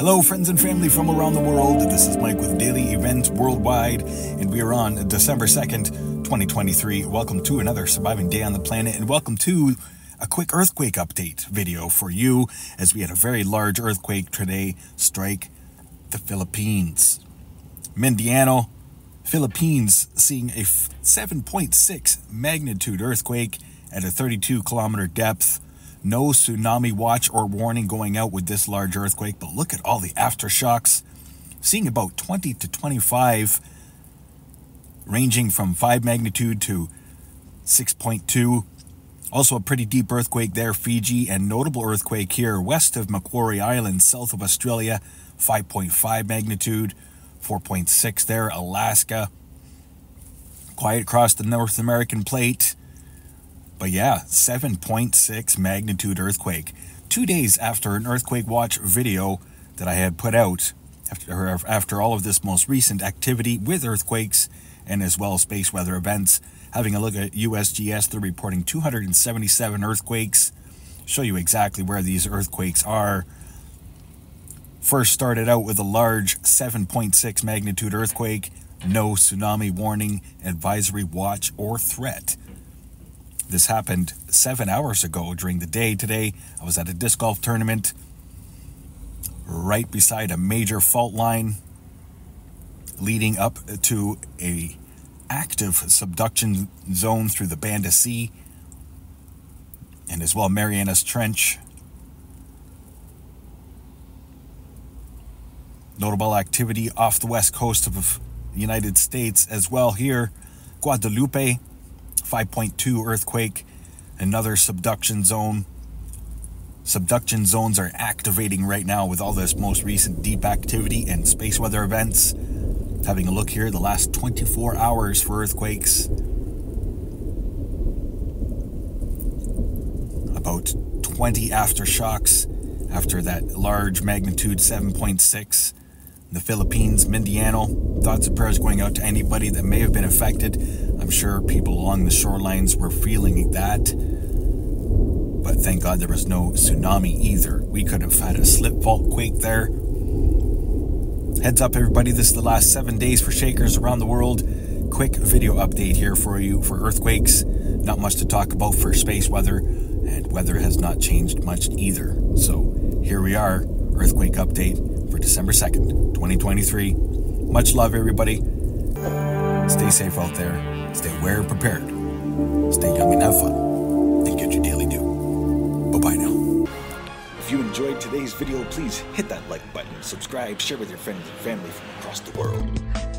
Hello, friends and family from around the world. This is Mike with Daily Events Worldwide, and we are on December 2nd, 2023. Welcome to another surviving day on the planet, and welcome to a quick earthquake update video for you as we had a very large earthquake today strike the Philippines. Mindanao, Philippines, seeing a 7.6 magnitude earthquake at a 32 kilometer depth. No tsunami watch or warning going out with this large earthquake, but look at all the aftershocks. Seeing about 20 to 25, ranging from 5 magnitude to 6.2. Also, a pretty deep earthquake there, Fiji, and notable earthquake here west of Macquarie Island, south of Australia, 5.5 magnitude, 4.6 there, Alaska. Quiet across the North American plate. But yeah, 7.6 magnitude earthquake. Two days after an earthquake watch video that I had put out after, after all of this most recent activity with earthquakes and as well space weather events. Having a look at USGS, they're reporting 277 earthquakes. Show you exactly where these earthquakes are. First started out with a large 7.6 magnitude earthquake, no tsunami warning, advisory watch, or threat. This happened seven hours ago during the day today. I was at a disc golf tournament right beside a major fault line leading up to a active subduction zone through the Banda Sea and as well Marianas Trench. Notable activity off the west coast of the United States as well here. Guadeloupe 5.2 earthquake, another subduction zone. Subduction zones are activating right now with all this most recent deep activity and space weather events. Having a look here, the last 24 hours for earthquakes. About 20 aftershocks after that large magnitude 7.6 the Philippines, Mindanao. Thoughts and prayers going out to anybody that may have been affected. I'm sure people along the shorelines were feeling that. But thank God there was no tsunami either. We could have had a slip fault quake there. Heads up, everybody. This is the last seven days for shakers around the world. Quick video update here for you for earthquakes. Not much to talk about for space weather, and weather has not changed much either. So here we are, earthquake update for December 2nd, 2023. Much love, everybody. Stay safe out there. Stay aware prepared. Stay young and have fun. And get your daily due. Bye bye now. If you enjoyed today's video, please hit that like button, subscribe, share with your friends and family from across the world.